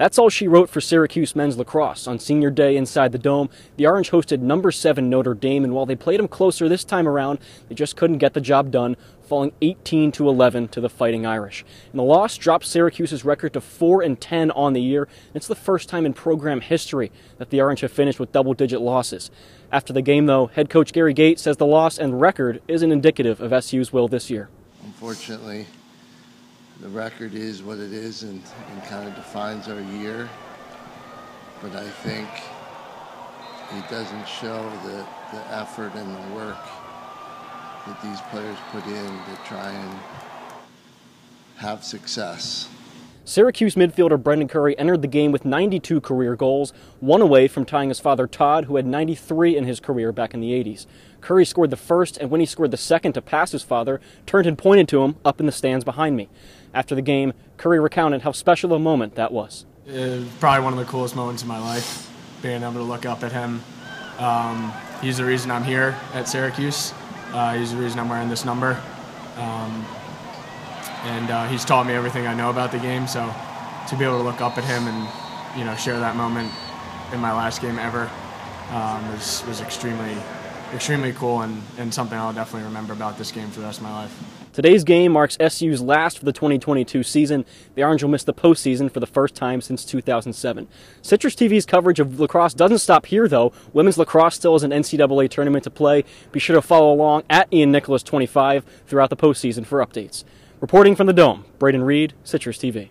That's all she wrote for Syracuse men's lacrosse. On senior day inside the Dome, the Orange hosted number 7 Notre Dame, and while they played them closer this time around, they just couldn't get the job done, falling 18 to 11 to the Fighting Irish. And the loss dropped Syracuse's record to 4 and 10 on the year. And it's the first time in program history that the Orange have finished with double-digit losses. After the game, though, head coach Gary Gait says the loss and record isn't indicative of SU's will this year. Unfortunately, the record is what it is and, and kind of defines our year. But I think it doesn't show the, the effort and the work that these players put in to try and have success. Syracuse midfielder Brendan Curry entered the game with 92 career goals, one away from tying his father Todd, who had 93 in his career back in the 80s. Curry scored the first, and when he scored the second to pass his father, turned and pointed to him up in the stands behind me. After the game, Curry recounted how special a moment that was. Was probably one of the coolest moments of my life, being able to look up at him. Um, he's the reason I'm here at Syracuse. Uh, he's the reason I'm wearing this number. Um, and uh, he's taught me everything I know about the game. So to be able to look up at him and you know share that moment in my last game ever um, was was extremely extremely cool and, and something I'll definitely remember about this game for the rest of my life. Today's game marks SU's last for the 2022 season. The Orange will miss the postseason for the first time since 2007. Citrus TV's coverage of lacrosse doesn't stop here, though. Women's lacrosse still has an NCAA tournament to play. Be sure to follow along at Ian Nicholas 25 throughout the postseason for updates. Reporting from the Dome, Braden Reed, Citrus TV.